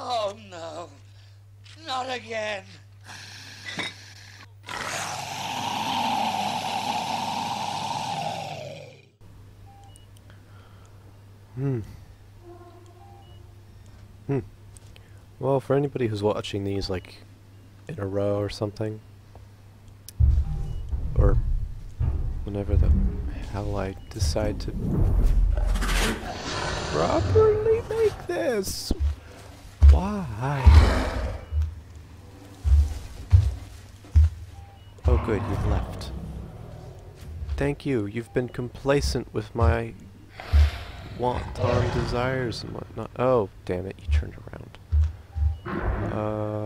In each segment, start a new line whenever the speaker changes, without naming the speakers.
Oh no, not again.
Hmm. Hmm. Well, for anybody who's watching these, like, in a row or something, whenever the hell I decide to properly make this, why? Oh good, you've left. Thank you, you've been complacent with my wanton desires and whatnot. Oh, damn it, you turned around. Uh...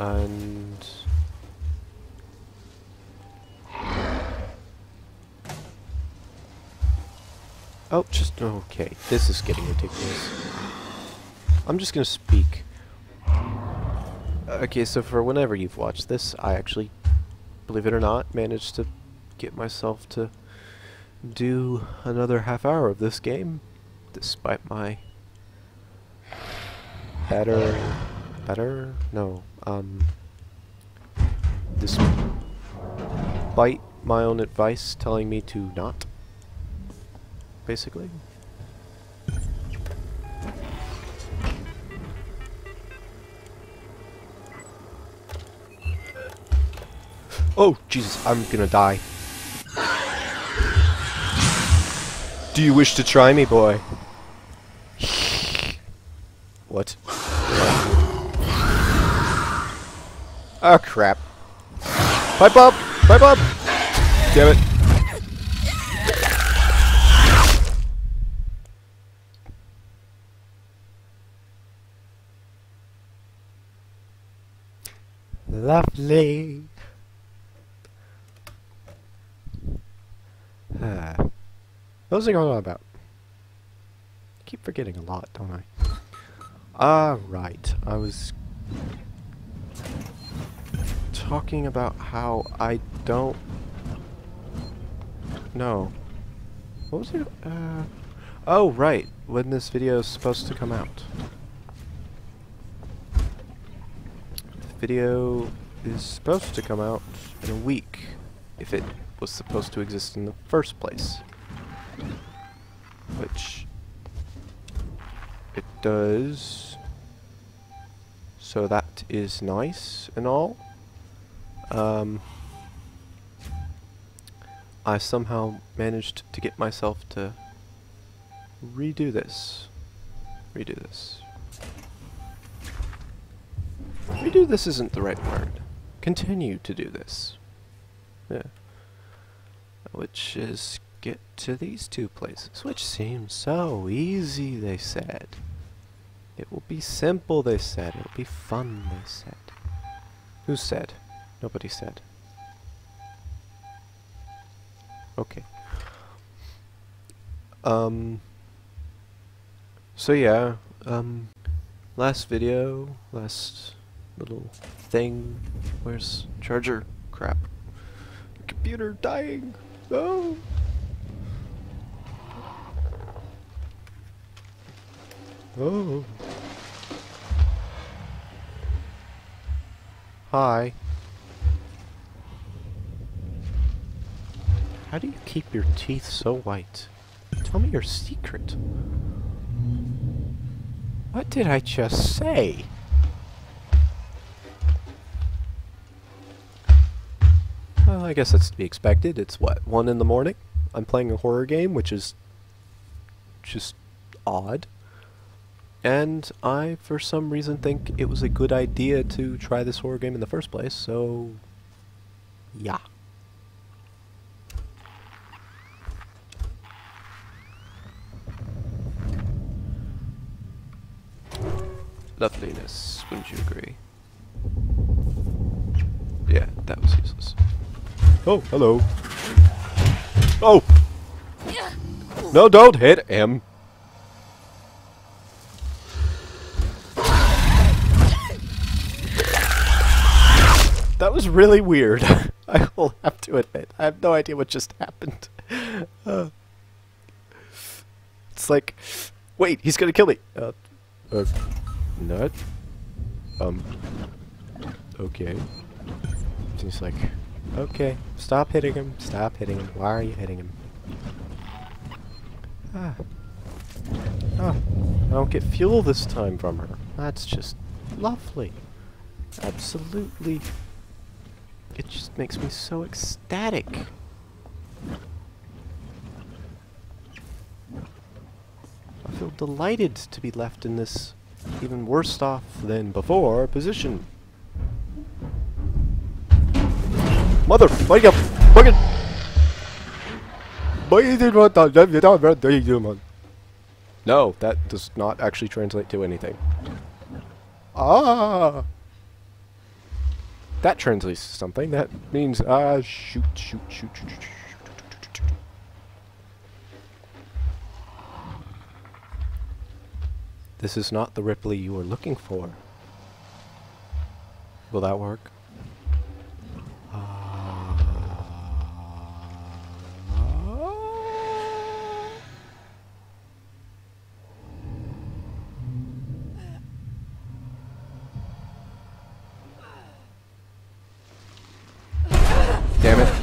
And... Oh, just... Okay, this is getting ridiculous. I'm just gonna speak. Okay, so for whenever you've watched this, I actually believe it or not, managed to get myself to do another half hour of this game, despite my better, better, no, um, despite my own advice telling me to not, basically. Oh, Jesus, I'm gonna die. Do you wish to try me, boy? Oh, crap. Pipe up! Pipe up! Damn it. Lovely. Ah. What was I going on about? I keep forgetting a lot, don't I? Ah, right. I was talking about how I don't know. What was it? Uh, oh, right. When this video is supposed to come out. The video is supposed to come out in a week. If it was supposed to exist in the first place. Which it does. So that is nice and all. Um, I somehow managed to get myself to redo this. Redo this. Redo this isn't the right word. Continue to do this. Yeah which is get to these two places, which seems so easy, they said. It will be simple, they said. It will be fun, they said. Who said? Nobody said. Okay. Um. So yeah, um, last video, last little thing. Where's charger? Crap. Computer dying. No. Oh. Hi. How do you keep your teeth so white? Tell me your secret. What did I just say? Well, I guess that's to be expected. It's what, 1 in the morning? I'm playing a horror game, which is just odd. And I, for some reason, think it was a good idea to try this horror game in the first place, so... Yeah. Loveliness, wouldn't you agree? Yeah, that was useless. Oh, hello. Oh! No, don't hit him. That was really weird. I will have to admit. I have no idea what just happened. Uh, it's like, wait, he's gonna kill me. Uh, uh, nut. Um. Okay. And he's like, okay, stop hitting him. Stop hitting him. Why are you hitting him? Ah. Oh, I don't get fuel this time from her. That's just lovely. Absolutely. It just makes me so ecstatic. I feel delighted to be left in this even worse off than before position. Mother, wake up! Fucking! No, that does not actually translate to anything. Ah! That translates to something. That means, ah, shoot, shoot, shoot, shoot, shoot, shoot, shoot. This is not the Ripley you were looking for. Will that work? Ah. Damn it.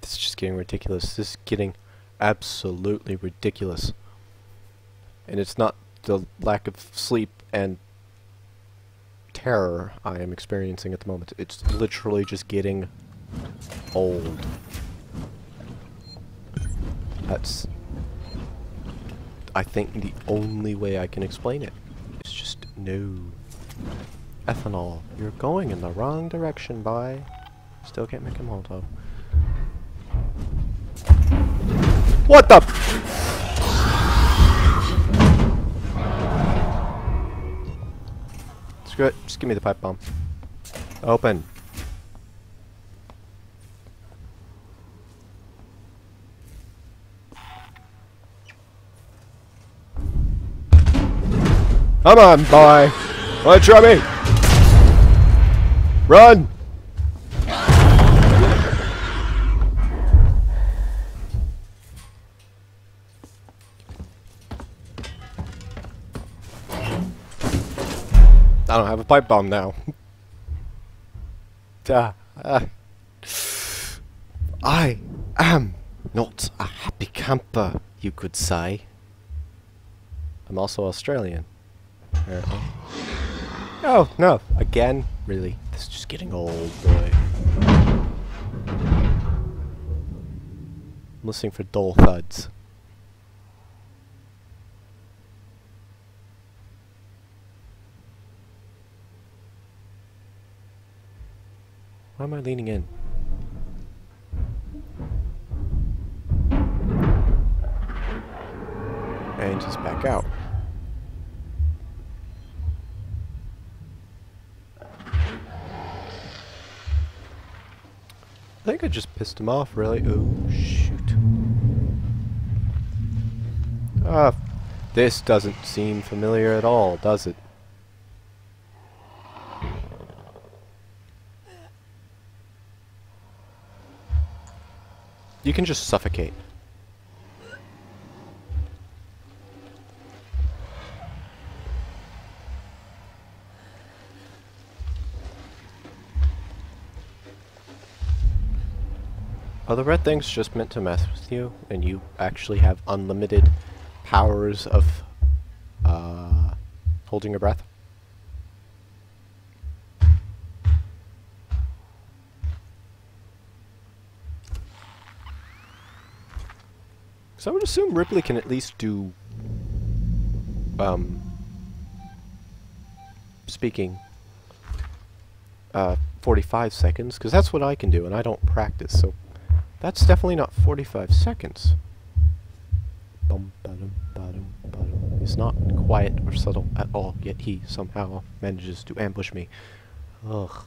This is just getting This is getting absolutely ridiculous. And it's not the lack of sleep and terror I am experiencing at the moment. It's literally just getting old. That's, I think, the only way I can explain it. It's just no. Ethanol, you're going in the wrong direction, boy. Still can't make a Molotov. What the? Screw it. Just give me the pipe bomb. Open. Come on, boy. Wanna try me? Run! I don't have a pipe bomb now. Ah, ah. I am not a happy camper, you could say. I'm also Australian, apparently. Oh, no. Again? Really? This is just getting old, boy. I'm listening for dull thuds. Why am I leaning in? And he's back out. I think I just pissed him off, really. Oh, shoot. Ah, this doesn't seem familiar at all, does it? You can just suffocate. Are the red things just meant to mess with you, and you actually have unlimited powers of uh, holding your breath? So I would assume Ripley can at least do, um, speaking, uh, 45 seconds, because that's what I can do, and I don't practice, so that's definitely not 45 seconds. He's not quiet or subtle at all, yet he somehow manages to ambush me. Ugh.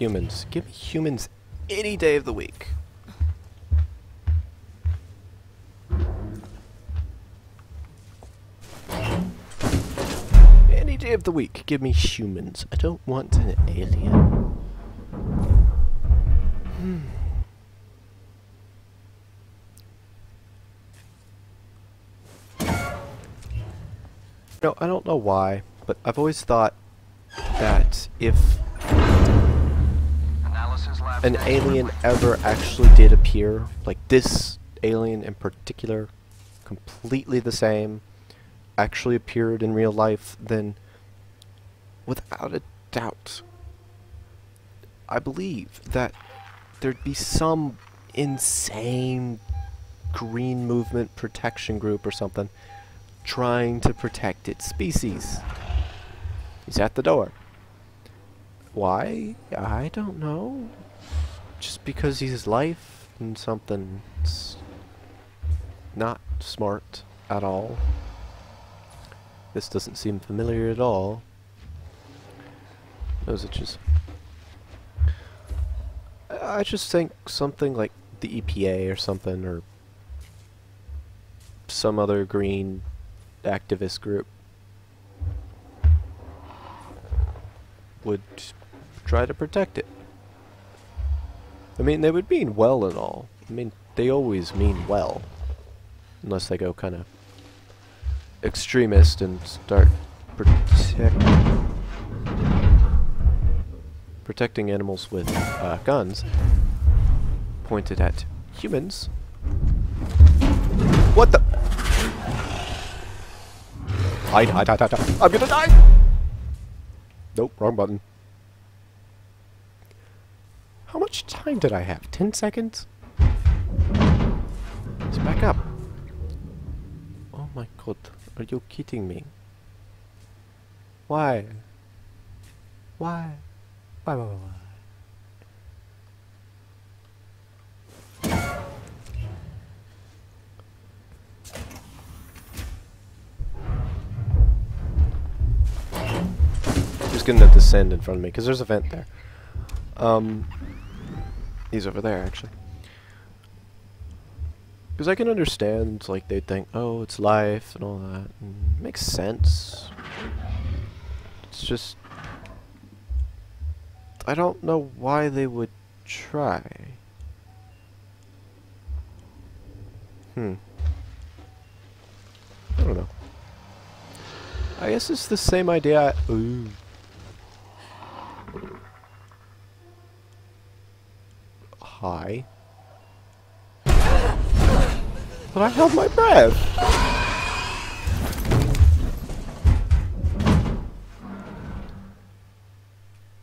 humans. Give me humans any day of the week. Any day of the week, give me humans. I don't want an alien. Hmm. No, I don't know why, but I've always thought that if an alien ever actually did appear, like this alien in particular, completely the same, actually appeared in real life, then without a doubt, I believe that there'd be some insane green movement protection group or something trying to protect its species. He's at the door. Why? I don't know. Just because he's life and something's not smart at all. This doesn't seem familiar at all. Those itches. I I just think something like the EPA or something, or some other green activist group would try to protect it. I mean, they would mean well and all. I mean, they always mean well. Unless they go kind of extremist and start protect protecting animals with uh, guns pointed at humans. What the? Hide, hide, hide, hide. I'm gonna die! Nope, wrong button. How much time did I have? Ten seconds? Let's back up. Oh my god, are you kidding me? Why? Why? Why, why, why, why? Gonna descend in front of me, because there's a vent there. Um, he's over there, actually. Because I can understand, like, they'd think, oh, it's life and all that. And it makes sense. It's just... I don't know why they would try. Hmm. I don't know. I guess it's the same idea. I- Ooh. Hi. But I held my breath.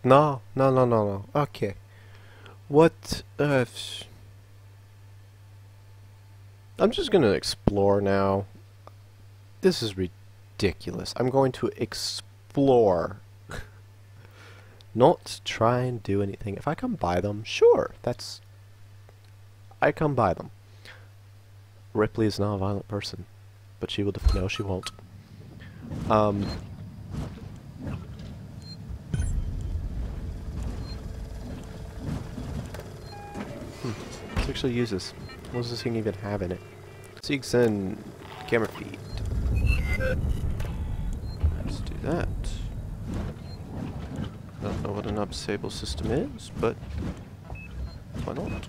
No, no, no, no, no. Okay. What? Uh, I'm just gonna explore now. This is ridiculous. I'm going to explore. Not try and do anything. If I come by them, sure, that's... I come by them. Ripley is not a violent person, but she will def- no, she won't. Um... Hmm. Let's actually use this. What does this thing even have in it? Seeks and camera feed. Let's do that. Don't know what an upsable system is, but why not?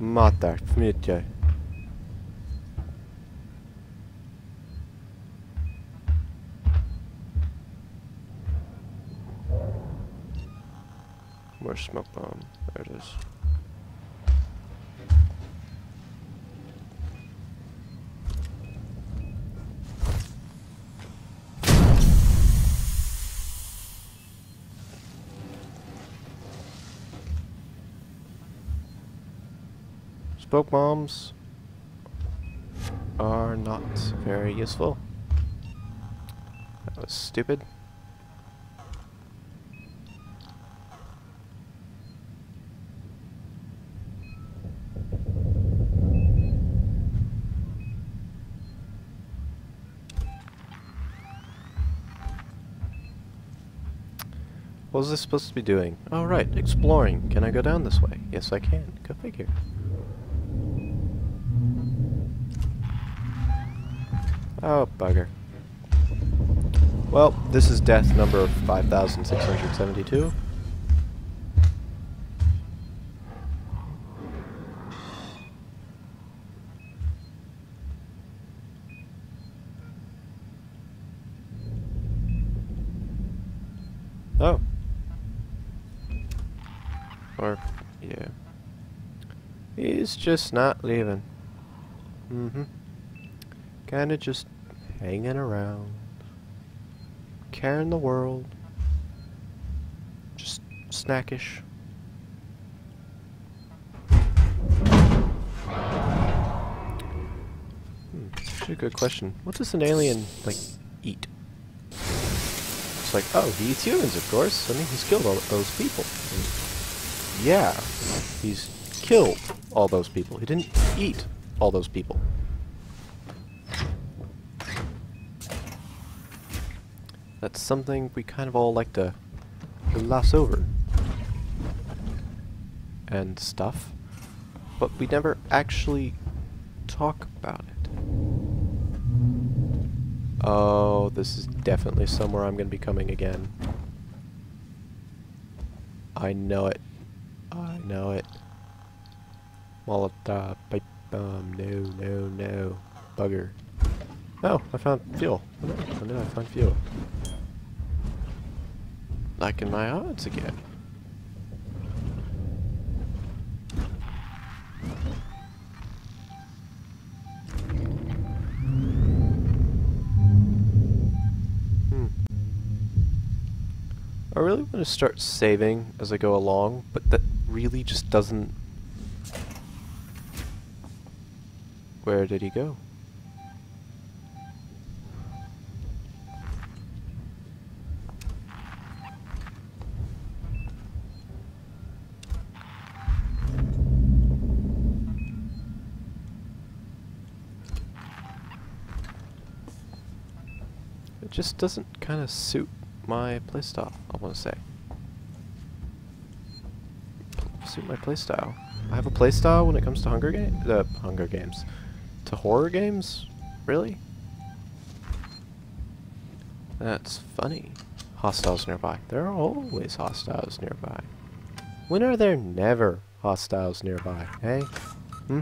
Matar, fmycie. Where's smoke bomb? There it is. Smoke bombs are not very useful. That was stupid. What was this supposed to be doing? Oh, right, exploring. Can I go down this way? Yes, I can. Go figure. Oh, bugger. Well, this is death number 5672. Oh. Or, yeah. He's just not leaving. Mm-hmm. Kinda just hanging around. Caring the world. Just snackish. Hmm, actually a good question. What does an alien, like, eat? It's like, oh, he eats humans, of course. I mean, he's killed all those people. Yeah, he's killed all those people. He didn't eat all those people. That's something we kind of all like to gloss over. And stuff. But we never actually talk about it. Oh, this is definitely somewhere I'm going to be coming again. I know it. I know it. Molotov pipe bomb. No, no, no. Bugger. Oh, I found fuel. When did I find fuel? Like in my odds again. Hmm. I really want to start saving as I go along, but that really just doesn't... Where did he go? Just doesn't kind of suit my playstyle, I want to say. Suit my playstyle. I have a playstyle when it comes to Hunger Games? The uh, Hunger Games. To horror games? Really? That's funny. Hostiles nearby. There are always hostiles nearby. When are there never hostiles nearby, hey? Hmm?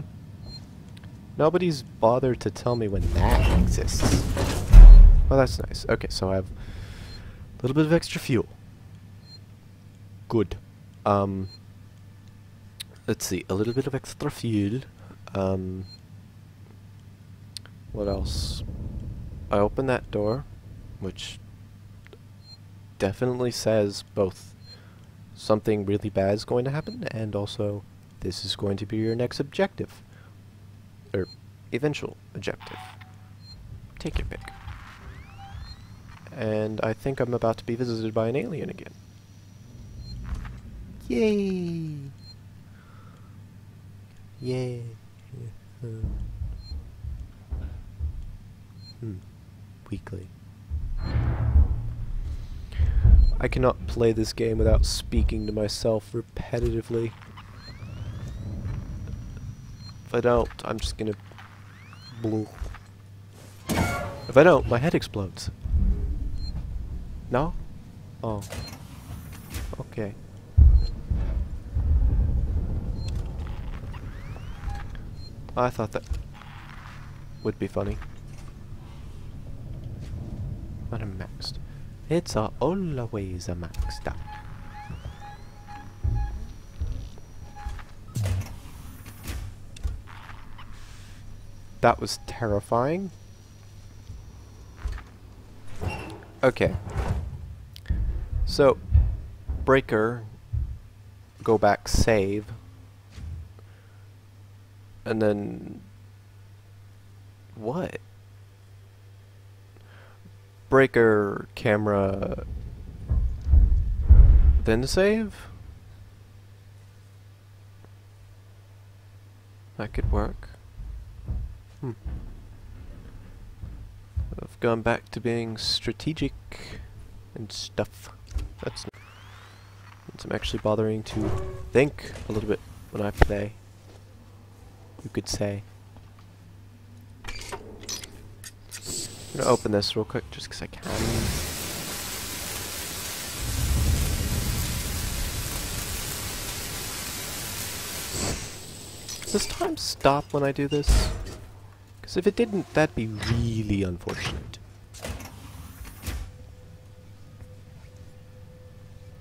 Nobody's bothered to tell me when that exists. Well, that's nice. Okay, so I have a little bit of extra fuel. Good. Um, let's see, a little bit of extra fuel. Um, what else? I open that door, which definitely says both something really bad is going to happen and also this is going to be your next objective. Or eventual objective. Take your pick and I think I'm about to be visited by an alien again. Yay! Yay! Hmm. Weekly. I cannot play this game without speaking to myself repetitively. If I don't, I'm just gonna... If I don't, my head explodes. No? Oh. Okay. I thought that would be funny. But I'm maxed. It's a always a maxed up. That was terrifying. Okay. So, breaker, go back, save, and then what? Breaker, camera, then save? That could work. Hmm. I've gone back to being strategic and stuff. That's Since I'm actually bothering to think a little bit when I play. You could say. I'm gonna open this real quick just because I can. Does this time stop when I do this? Because if it didn't, that'd be really unfortunate.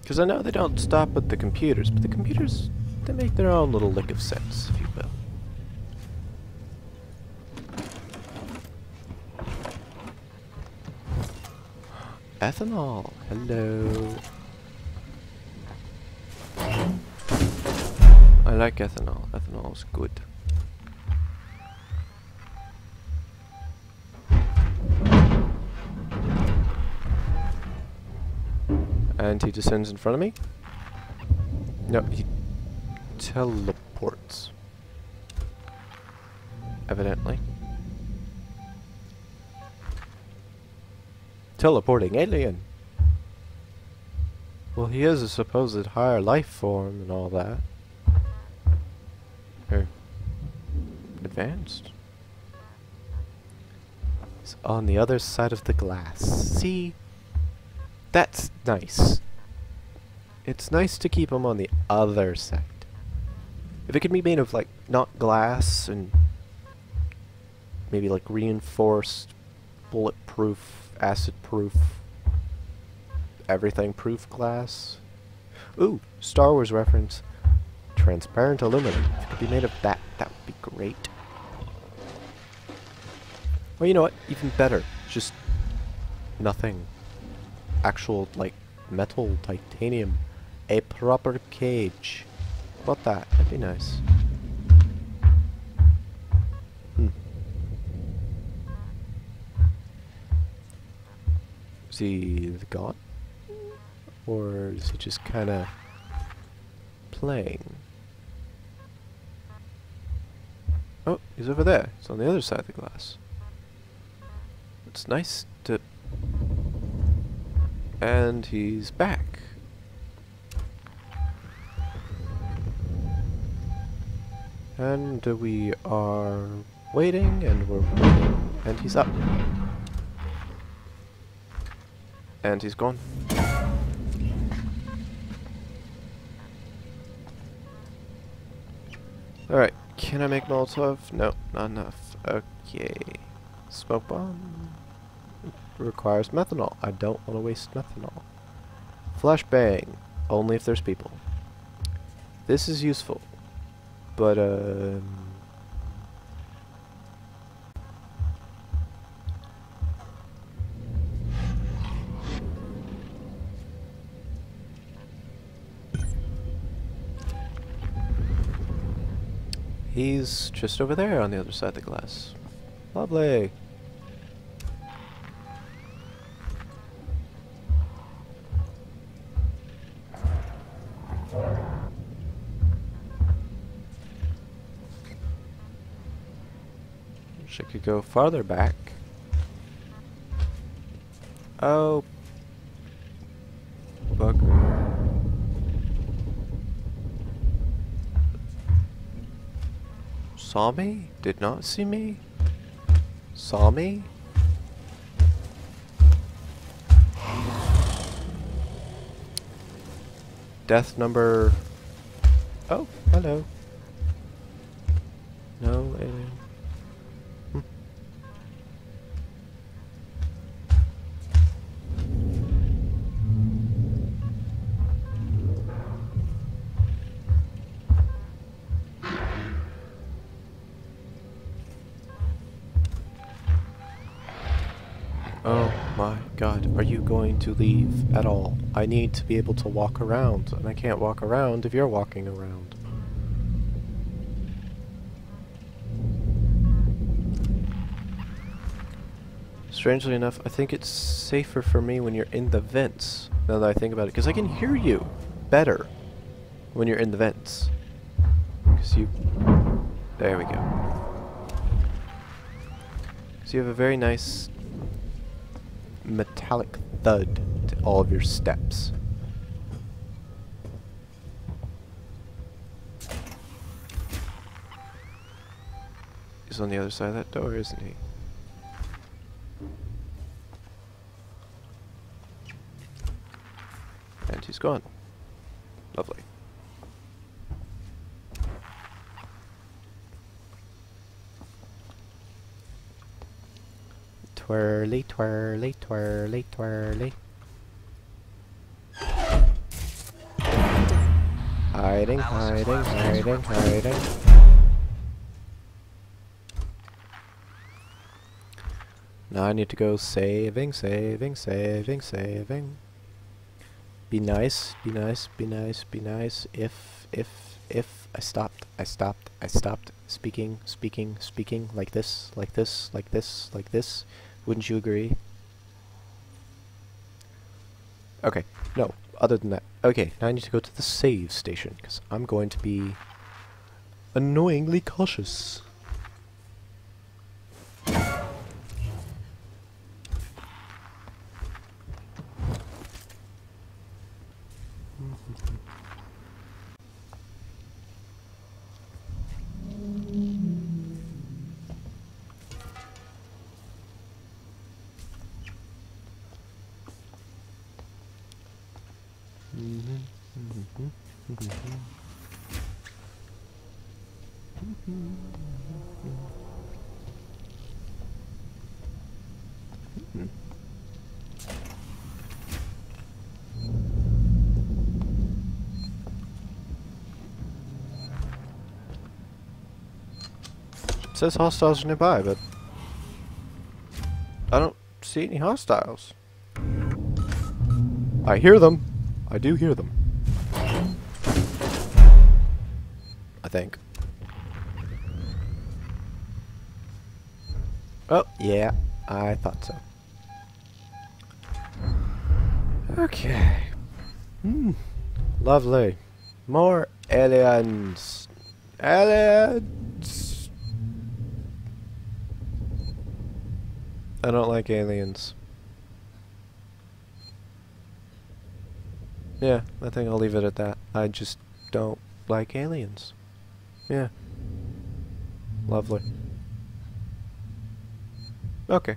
Because I know they don't stop with the computers, but the computers, they make their own little lick of sense, if you will. Ethanol, hello. I like ethanol. Ethanol is good. And he descends in front of me? No, he teleports. Evidently. Teleporting alien. Well, he is a supposed higher life form and all that. Or advanced. He's on the other side of the glass. See? That's nice. It's nice to keep them on the other side. If it could be made of, like, not glass and maybe, like, reinforced, bulletproof, acid-proof, everything-proof glass. Ooh, Star Wars reference. Transparent aluminum. If it could be made of that, that would be great. Well, you know what? Even better. Just nothing actual, like, metal titanium. A proper cage. What that? That'd be nice. Hmm. Is he? Or is he just kinda playing? Oh, he's over there. He's on the other side of the glass. It's nice and he's back. And we are waiting, and we're waiting, and he's up. And he's gone. Alright, can I make Molotov? No, not enough. Okay. Smoke bomb? Requires methanol. I don't want to waste methanol. Flashbang. Only if there's people. This is useful. But, um... He's just over there on the other side of the glass. Lovely. I could go farther back. Oh. Bugger. Saw me? Did not see me? Saw me? Death number... Oh, hello. Oh my god, are you going to leave at all? I need to be able to walk around, and I can't walk around if you're walking around. Strangely enough, I think it's safer for me when you're in the vents, now that I think about it, because I can hear you better when you're in the vents. Because you... There we go. So you have a very nice metallic thud to all of your steps. He's on the other side of that door, isn't he? And he's gone. Lovely. Twirly, twirly, twirly, twirly. Hiding, hiding, hiding, hiding. Now I need to go saving, saving, saving, saving. Be nice, be nice, be nice, be nice. If, if, if I stopped, I stopped, I stopped speaking, speaking, speaking like this, like this, like this, like this. Wouldn't you agree? Okay, no, other than that. Okay, now I need to go to the save station, because I'm going to be annoyingly cautious. Says hostiles nearby, but I don't see any hostiles. I hear them. I do hear them. I think. Oh, yeah. I thought so. Okay. Hmm. Lovely. More aliens. Aliens. I don't like aliens. Yeah, I think I'll leave it at that. I just don't like aliens. Yeah. Lovely. Okay.